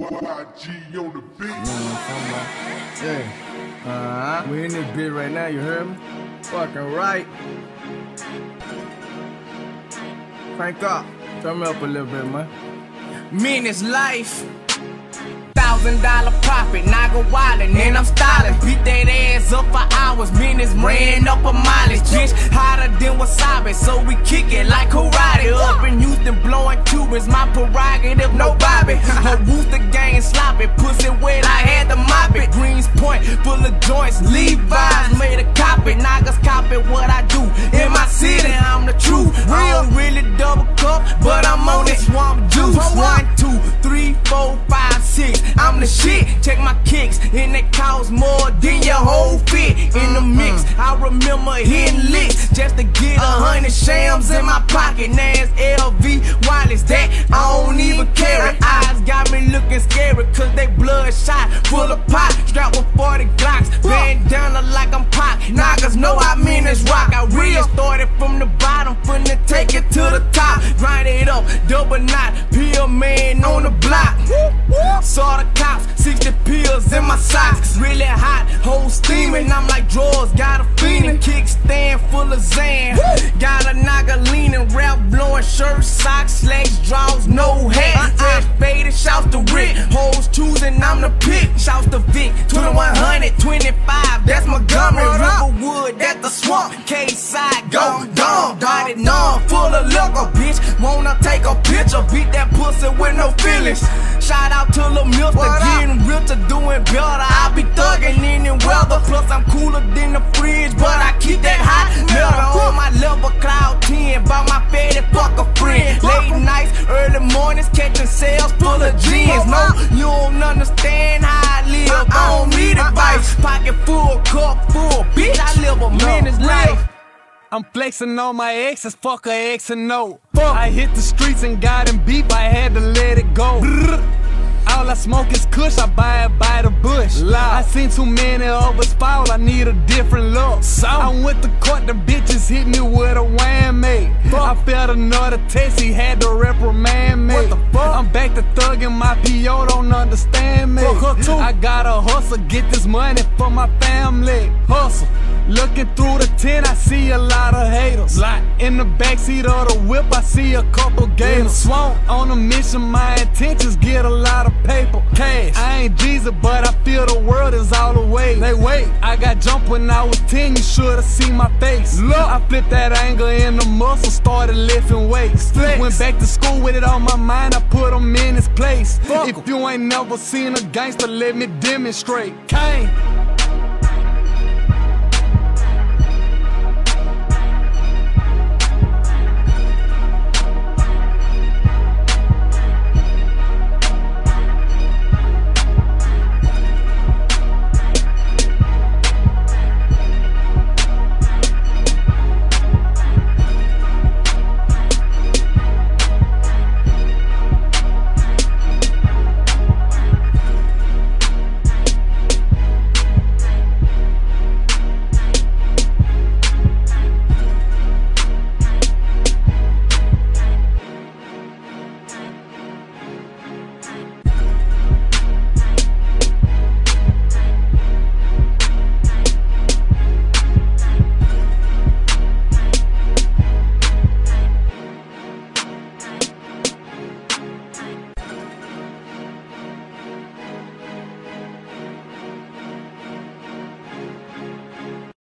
YG on the beat. Yeah. Uh-huh. We in this bit right now, you hear me? Fucking right. Crank up. Turn me up a little bit, man. Menace Life. Thousand dollar profit, Naga wildin', and I'm styling. Beat that ass up for hours, minutes ran up a mileage. Bitch, hotter than wasabi, so we kick it like sloppy, pussy wet, I had to mop it. Greenspoint, full of joints, Levi's made a copy. Nagas copy what I do. I'm the shit. Check my kicks, and they cost more than your whole fit. In the mix, I remember hitting licks just to get a hundred shams in my pocket. Now it's LV wireless that I don't even carry. Eyes got me looking scary, cause they bloodshot, full of pot. Strapped with 40 Glocks, bandana like I'm pop. Nagas know I mean this rock. I restarted from the bottom, socks. Really hot, whole steaming. I'm like drawers, got a fiendin'. Kickstand full of Zan. Got a naga leaning, rap blowing shirt, socks, legs, draws, full of liquor, bitch. Wanna take a picture, beat that pussy with no feelings. Shout out to Lil Mister, getting richer, doing better. I be thugging in the weather, plus I'm cooler than the fridge, but I keep that hot metal on my level, cloud 10. By my fatty, fuck a friend. Late nights, early mornings, catching sales full of jeans. No, you don't understand how I live. I don't need advice. Pocket full, cup full, bitch. I live a Menace Life. I'm flexing on my exes, fuck a ex and no. I hit the streets and got him beat, I had to let it go. All I smoke is kush, I buy it by the bush. I seen too many of us fall, I need a different look. So I went to court, the bitches hit me with a whammy. I felt another test, he had to reprimand me. I'm back to thugging, my PO don't understand me. I gotta hustle, get this money for my family. Hustle. Looking through the tent, I see a lot of haters. In the backseat of the whip, I see a couple on a mission, my intentions get a lot of paper. Cash. I ain't Jesus, but I feel the world is all the way. They wait. I got jumped when I was 10, you should've seen my face. Look, I flipped that anger in the muscle, started lifting weights. Went back to school with it on my mind, I put them in his place. if you ain't never seen a gangster, let me demonstrate. Cain.